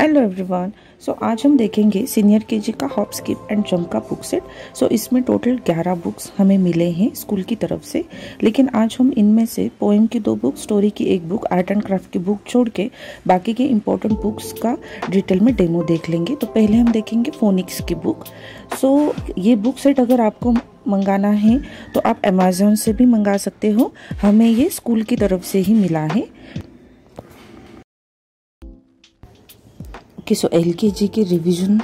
Hello everyone so आज हम देखेंगे सीनियर केजी का हॉप स्किप एंड जंप का बुक सेट सो इसमें टोटल 11 बुक्स हमें मिले हैं स्कूल की तरफ़ से. लेकिन आज हम इनमें से पोएम की दो बुक स्टोरी की एक बुक आर्ट एंड क्राफ्ट की बुक छोड़ के बाकी के इम्पोर्टेंट बुक्स का डिटेल में डेमो देख लेंगे. तो पहले हम देखेंगे फोनिक्स की बुक सो so, ये बुक सेट अगर आपको मंगाना है तो आप अमेजोन से भी मंगा सकते हो. हमें ये स्कूल की तरफ़ से ही मिला है. ओके सो एल के जी की रिविज़न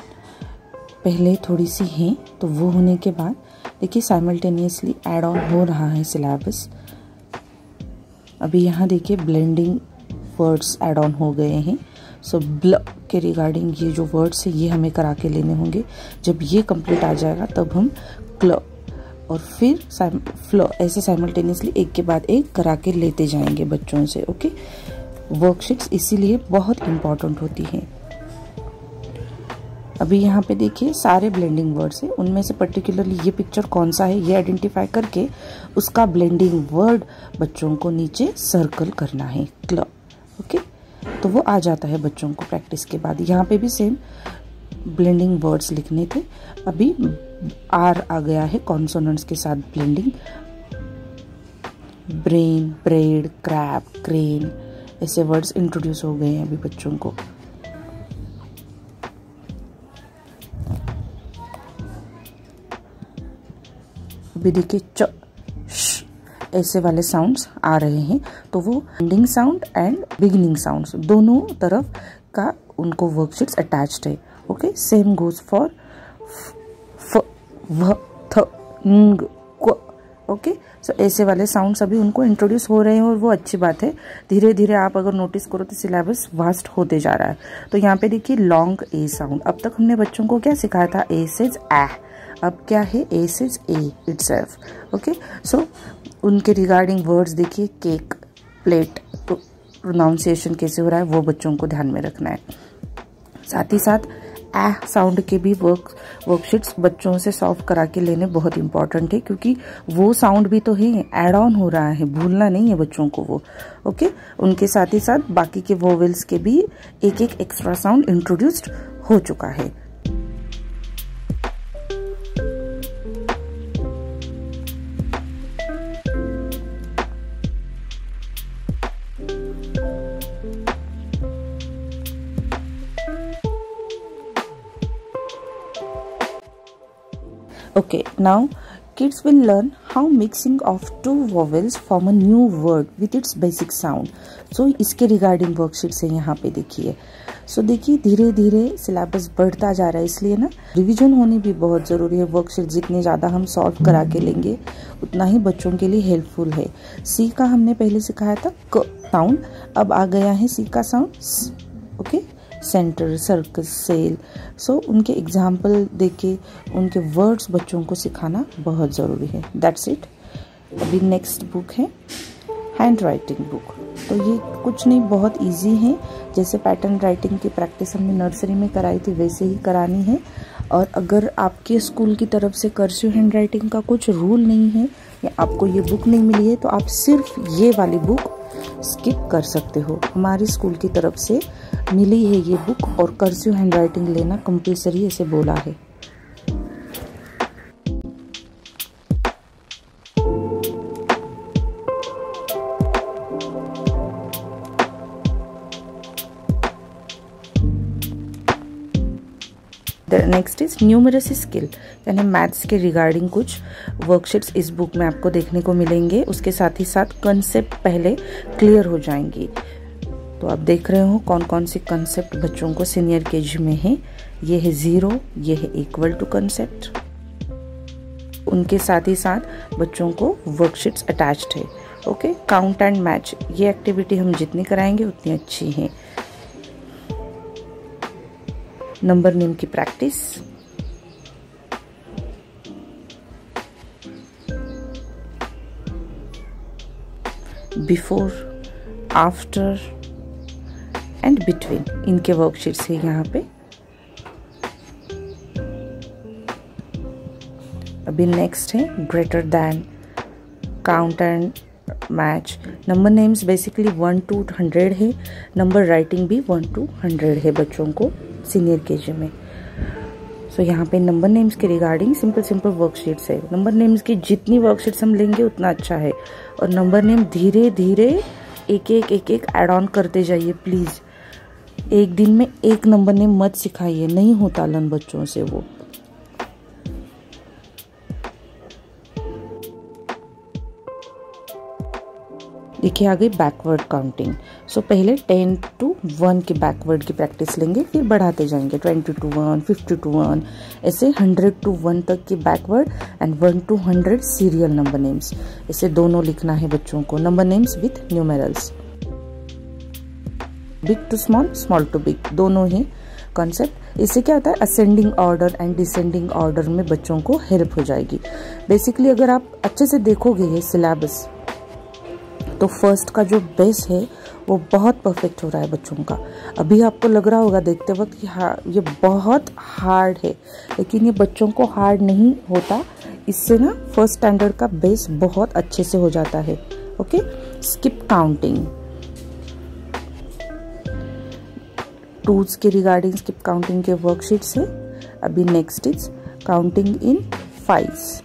पहले थोड़ी सी है तो वो होने के बाद देखिए साइमल्टेनियसली एड ऑन हो रहा है सिलेबस अभी यहाँ देखिए ब्लेंडिंग वर्ड्स एड ऑन हो गए हैं। सो so, ब्ल के रिगार्डिंग ये जो वर्ड्स है ये हमें करा के लेने होंगे। जब ये कंप्लीट आ जाएगा तब हम क्ल और फिर फ्लो ऐसे साइमल्टेनियसली एक के बाद एक करा के लेते जाएँगे बच्चों से ओके वर्कशीट्स इसीलिए बहुत इंपॉर्टेंट होती हैं। अभी यहाँ पे देखिए, सारे ब्लेंडिंग वर्ड्स हैं। उनमें से पर्टिकुलरली ये पिक्चर कौन सा है, ये आइडेंटिफाई करके उसका ब्लेंडिंग वर्ड बच्चों को नीचे सर्कल करना है। क्ल ओके तो वो आ जाता है बच्चों को प्रैक्टिस के बाद। यहाँ पे भी सेम ब्लेंडिंग वर्ड्स लिखने थे। अभी आर आ गया है कॉन्सोनेंट्स के साथ blending brain bread crap crane ऐसे वर्ड्स इंट्रोड्यूस हो गए हैं अभी बच्चों को। अभी देखिए च ऐसे वाले साउंड्स आ रहे हैं। तो वो ending sound and beginning sounds दोनों तरफ़ का उनको वर्कशीट्स अटैच्ड है। ओके सेम गोज फॉर व, थ ng ओके सो ऐसे वाले साउंड्स अभी उनको इंट्रोड्यूस हो रहे हैं और वो अच्छी बात है। धीरे धीरे आप अगर नोटिस करो तो सिलेबस वास्ट होते जा रहा है। तो यहाँ पे देखिए लॉन्ग ए साउंड अब तक हमने बच्चों को क्या सिखाया था? ए सेज ए अब क्या है? A says A itself okay so उनके रिगार्डिंग वर्ड्स देखिए केक प्लेट प्रोनाउंसिएशन कैसे हो रहा है, वो बच्चों को ध्यान में रखना है। साथ ही साथ ए साउंड के भी वर्क वर्कशीट्स बच्चों से सॉल्व करा के लेने बहुत इंपॉर्टेंट है, क्योंकि वो साउंड भी तो है एड ऑन हो रहा है, भूलना नहीं है बच्चों को वो। ओके उनके साथ ही साथ बाकी के वोवेल्स के भी एक एक एक्स्ट्रा साउंड इंट्रोड्यूस्ड हो चुका है। Okay, now kids will learn how mixing of two vowels form a new word with its basic sound. So इसके रिगार्डिंग वर्कशीट है यहाँ पे देखिए। सो so, देखिए धीरे धीरे सिलेबस बढ़ता जा रहा है इसलिए ना रिवीजन होनी भी बहुत ज़रूरी है। वर्कशीट जितने ज़्यादा हम सॉल्व करा के लेंगे उतना ही बच्चों के लिए हेल्पफुल है। सी का हमने पहले सिखाया था क साउंड अब आ गया है सी का sound okay centre circus cell so उनके एग्ज़ाम्पल देके, उनके वर्ड्स बच्चों को सिखाना बहुत ज़रूरी है। दैट्स इट अभी नेक्स्ट बुक है हैंड राइटिंग बुक तो ये कुछ नहीं, बहुत इजी है। जैसे पैटर्न राइटिंग की प्रैक्टिस हमने नर्सरी में कराई थी, वैसे ही करानी है। और अगर आपके स्कूल की तरफ़ से कर्सिव हैंड राइटिंग का कुछ रूल नहीं है, या आपको ये बुक नहीं मिली है तो आप सिर्फ़ ये वाली बुक स्किप कर सकते हो। हमारे स्कूल की तरफ़ से मिली है ये बुक और कर्सिव हैंड राइटिंग लेना कंपल्सरी ऐसे बोला है। नेक्स्ट इज़ न्यूमरस स्किल यानी मैथ्स के रिगार्डिंग कुछ वर्कशीट्स इस बुक में आपको देखने को मिलेंगे। उसके साथ ही साथ कंसेप्ट पहले क्लियर हो जाएँगी। तो आप देख रहे हो कौन कौन सी कंसेप्ट बच्चों को सीनियर केजी में है। ये है ज़ीरो ये है इक्वल टू कंसेप्ट उनके साथ ही साथ बच्चों को वर्कशीट्स अटैच्ड है। ओके काउंट एंड मैच ये एक्टिविटी हम जितनी कराएँगे, उतनी अच्छी है। नंबर नेम की practice. Before after and between इनके वर्कशीट्स है यहाँ पे। अभी नेक्स्ट है greater than count and match number names basically one to hundred है नंबर राइटिंग भी वन टू हंड्रेड है बच्चों को। सीनियर के में। सो so, यहाँ पे नंबर नेम्स के रिगार्डिंग सिंपल सिंपल वर्कशीट्स है। नंबर नेम्स की जितनी वर्कशीट्स हम लेंगे उतना अच्छा है। और नंबर नेम धीरे धीरे एक एक एक एक एड ऑन करते जाइए प्लीज़ एक दिन में एक नंबर नेम मत सिखाइए नहीं होता लन बच्चों से वो। देखिए आ गई बैकवर्ड काउंटिंग सो पहले टेन टू वन के बैकवर्ड की प्रैक्टिस लेंगे, फिर बढ़ाते जाएँगे। Twenty to one fifty to one ऐसे हंड्रेड टू वन तक के backward and one to hundred serial number names ऐसे दोनों लिखना है बच्चों को। Number names with numerals big to small small to big दोनों ही कॉन्सेप्ट इससे क्या होता है? Ascending order and descending order में बच्चों को हेल्प हो जाएगी। बेसिकली अगर आप अच्छे से देखोगे ये सिलेबस तो फ़र्स्ट का जो बेस है, वो बहुत परफेक्ट हो रहा है बच्चों का। अभी आपको लग रहा होगा देखते वक्त कि हाँ ये बहुत हार्ड है। लेकिन ये बच्चों को हार्ड नहीं होता। इससे ना फ़र्स्ट स्टैंडर्ड का बेस बहुत अच्छे से हो जाता है। ओके स्किप काउंटिंग टूल्स के रिगार्डिंग स्किप काउंटिंग के वर्कशीट्स है। अभी next is counting in fives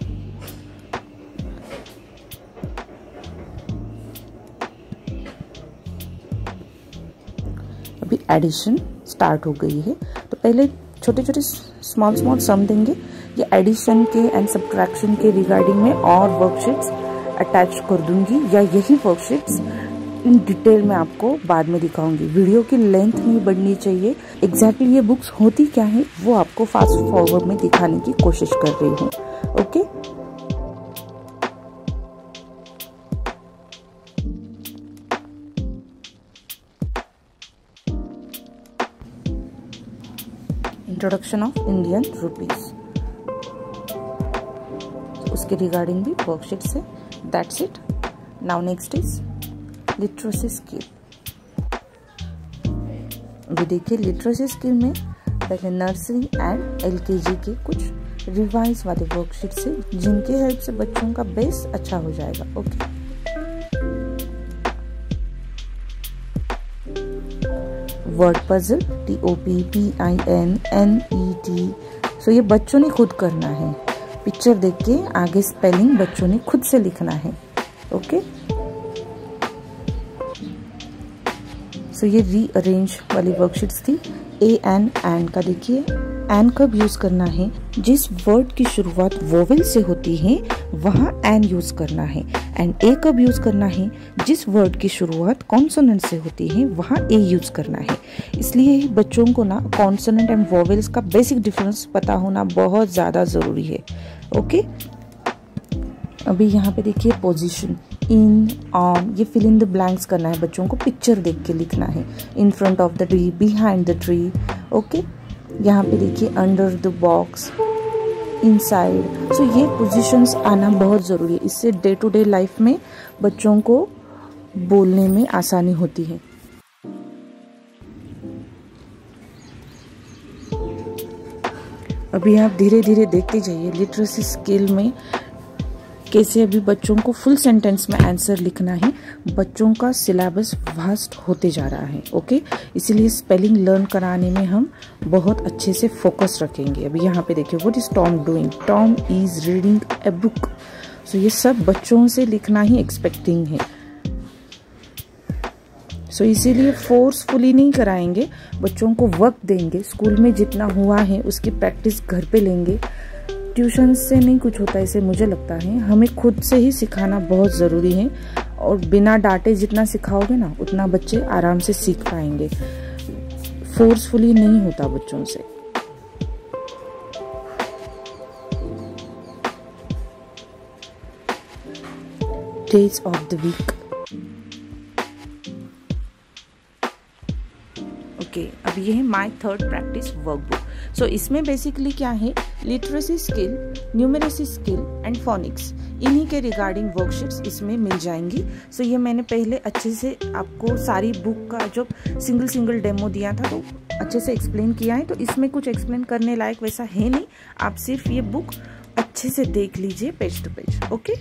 addition start हो गई है। तो पहले छोटे छोटे स्मॉल स्मॉल सम देंगे। ये एडिशन के एंड सब्ट्रैक्शन के रिगार्डिंग में और वर्कशीट्स अटैच कर दूँगी या यही वर्कशीट्स इन डिटेल में आपको बाद में दिखाऊँगी। वीडियो की लेंथ नहीं बढ़नी चाहिए। एग्जैक्टली exactly ये बुक्स होती क्या है, वो आपको फास्ट फॉरवर्ड में दिखाने की कोशिश कर रही हूँ। Okay introduction of Indian rupees उसके रिगार्डिंग भी वर्कशीट्स है that's it now next is literacy skill अभी देखिए लिटरेसी स्किल में पहले नर्सरी एंड एलकेजी के कुछ रिवाइज वाले वर्कशीट से जिनके हेल्प से बच्चों का बेस अच्छा हो जाएगा. Okay word puzzle T O P P I N N E T so ये बच्चों ने खुद करना है। पिक्चर देख के आगे स्पेलिंग बच्चों ने खुद से लिखना है। ओके सो ये रीअरेंज वाली वर्कशीट्स थी। ए एन एंड का देखिए। एन कब यूज़ करना है? जिस वर्ड की शुरुआत वोवेल से होती है, वहाँ एन यूज़ करना है। एंड ए कब यूज़ करना है। जिस वर्ड की शुरुआत कॉन्सोनेंट से होती है, वहाँ ए यूज़ करना है। इसलिए बच्चों को ना कॉन्सोनेंट एंड वोवेल्स का बेसिक डिफरेंस पता होना बहुत ज़्यादा ज़रूरी है। ओके अभी यहाँ पे देखिए पोजीशन इन ऑन ये फिल इन द ब्लैंक्स करना है बच्चों को पिक्चर देख के लिखना है। In front of the tree behind the tree okay यहाँ पे देखिए under the box inside so ये पोजीशंस आना बहुत ज़रूरी है। इससे डे टू डे लाइफ में बच्चों को बोलने में आसानी होती है। अभी आप धीरे धीरे देखते जाइए। लिटरेसी स्किल में कैसे अभी बच्चों को फुल सेंटेंस में आंसर लिखना है बच्चों का सिलेबस वास्ट होते जा रहा है ओके इसीलिए स्पेलिंग लर्न कराने में हम बहुत अच्छे से फोकस रखेंगे। अभी यहाँ पे देखिए what is Tom doing Tom is reading a book so ये सब बच्चों से लिखना ही एक्सपेक्टिंग है। सो so, इसीलिए फोर्सफुली नहीं कराएँगे बच्चों को वक्त देंगे। स्कूल में जितना हुआ है उसकी प्रैक्टिस घर पे लेंगे। ट्यूशन से नहीं कुछ होता, इसे मुझे लगता है। हमें खुद से ही सिखाना बहुत ज़रूरी है और बिना डांटे जितना सिखाओगे ना, उतना बच्चे आराम से सीख पाएँगे। फोर्सफुली नहीं होता बच्चों से। Days of the week okay अब ये है my third practice workbook so इसमें बेसिकली क्या है? Literacy skill numeracy skill and phonics इन्हीं के रिगार्डिंग वर्कशीट्स इसमें मिल जाएँगी। सो ये मैंने पहले अच्छे से आपको सारी बुक का जो सिंगल सिंगल डेमो दिया था तो अच्छे से एक्सप्लेन किया है। तो इसमें कुछ एक्सप्लेन करने लायक वैसा है नहीं। आप सिर्फ़ ये बुक अच्छे से देख लीजिए page to page okay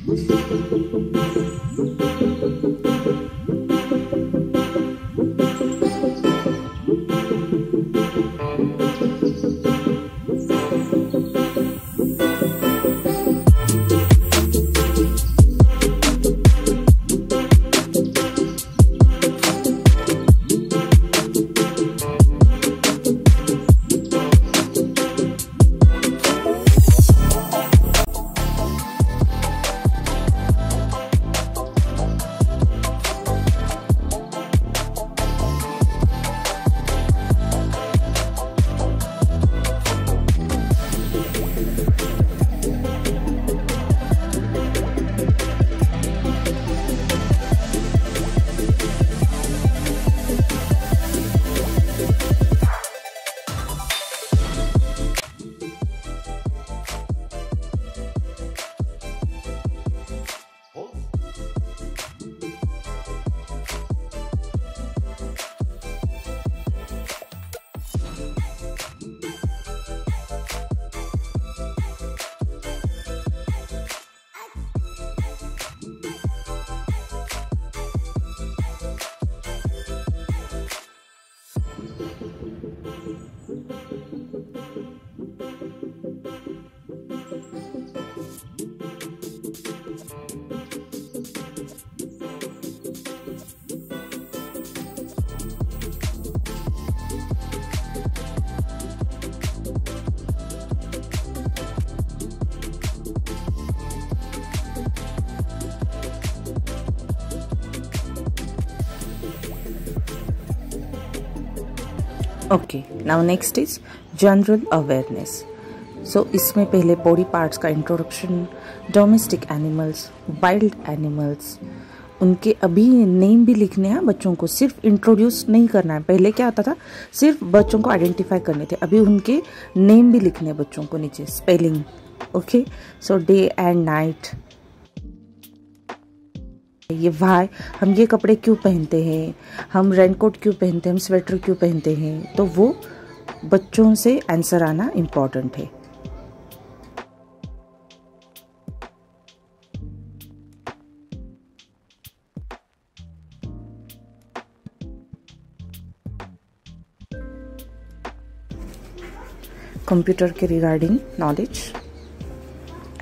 okay now next is general awareness so इसमें पहले बॉडी पार्ट्स का introduction domestic animals wild animals उनके अभी नेम भी लिखने हैं, बच्चों को सिर्फ़ इंट्रोड्यूस नहीं करना है। पहले क्या आता था? सिर्फ़ बच्चों को आइडेंटिफाई करने थे। अभी उनके नेम भी लिखने हैं बच्चों को नीचे spelling okay so day and night ये वाई हम ये कपड़े क्यों पहनते हैं? हम रेनकोट क्यों पहनते हैं? हम स्वेटर क्यों पहनते हैं? तो वो बच्चों से आंसर आना इंपॉर्टेंट है। कंप्यूटर के regarding knowledge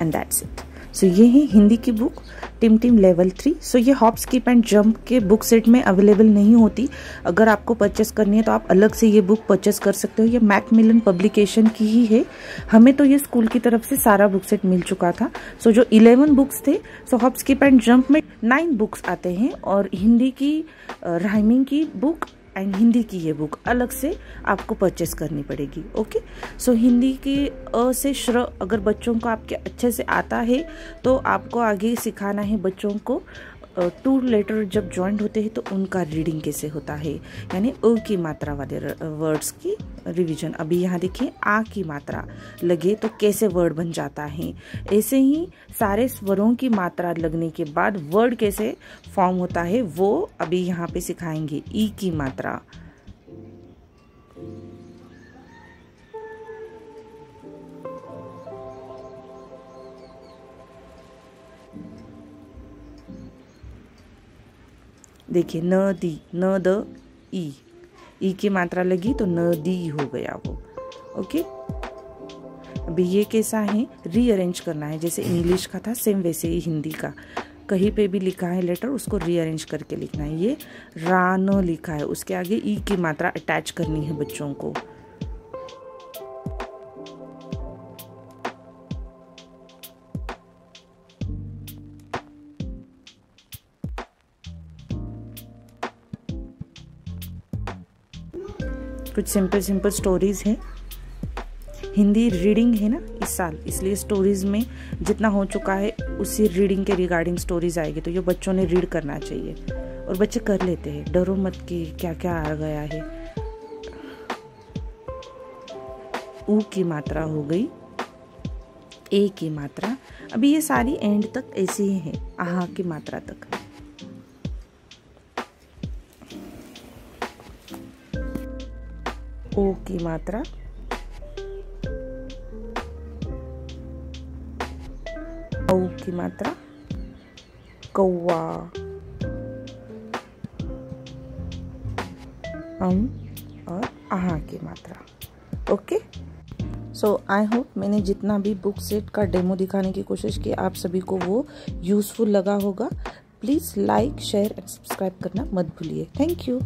and that's it so ये है हिंदी की book Tim Tim level three. So ये हॉप स्कीप एंड जंप के बुक सेट में अवेलेबल नहीं होती। अगर आपको परचेस करनी है तो आप अलग से ये बुक परचेस कर सकते हो। ये मैक मिलन पब्लिकेशन की ही है। हमें तो ये स्कूल की तरफ़ से सारा बुक सेट मिल चुका था। सो so, जो इलेवन बुक्स थे so hop skip and jump में नाइन बुक्स आते हैं। और हिंदी की राइमिंग की बुक एंड हिंदी की ये बुक अलग से आपको परचेस करनी पड़ेगी ओके सो हिंदी की अ से श्र अगर बच्चों को आपके अच्छे से आता है तो आपको आगे सिखाना है बच्चों को टू लेटर जब ज्वाइंट होते हैं तो उनका रीडिंग कैसे होता है? यानी अ की मात्रा वाले वर्ड्स की रिवीजन अभी यहाँ देखिए, आ की मात्रा लगे तो कैसे वर्ड बन जाता है? ऐसे ही सारे स्वरों की मात्रा लगने के बाद वर्ड कैसे फॉर्म होता है, वो अभी यहाँ पे सिखाएँगे। ई की मात्रा। देखिए न दी, न द, ई। ई की मात्रा लगी तो न दी हो गया वो। ओके? अभी ये कैसा है? रीअरेंज करना है, जैसे इंग्लिश का था सेम वैसे ही हिंदी का। कहीं पे भी लिखा है लेटर उसको रीअरेंज करके लिखना है। ये रान लिखा है, उसके आगे ई की मात्रा अटैच करनी है बच्चों को। कुछ सिंपल सिंपल स्टोरीज हैं। हिंदी रीडिंग है ना इस साल। इसलिए स्टोरीज में जितना हो चुका है, उसी रीडिंग के रिगार्डिंग स्टोरीज आएगी। तो ये बच्चों ने रीड करना चाहिए। और बच्चे कर लेते हैं। डरो मत कि क्या क्या आ गया है। ऊ की मात्रा हो गई। ए की मात्रा। अभी ये सारी एंड तक ऐसी ही है। आहा की मात्रा तक। ओ की मात्रा। औ की मात्रा। कौवा। अम और आहा की मात्रा। ओके? सो आई होप मैंने जितना भी बुक सेट का डेमो दिखाने की कोशिश की, आप सभी को वो यूज़फुल लगा होगा। Please like share and subscribe करना मत भूलिए। Thank you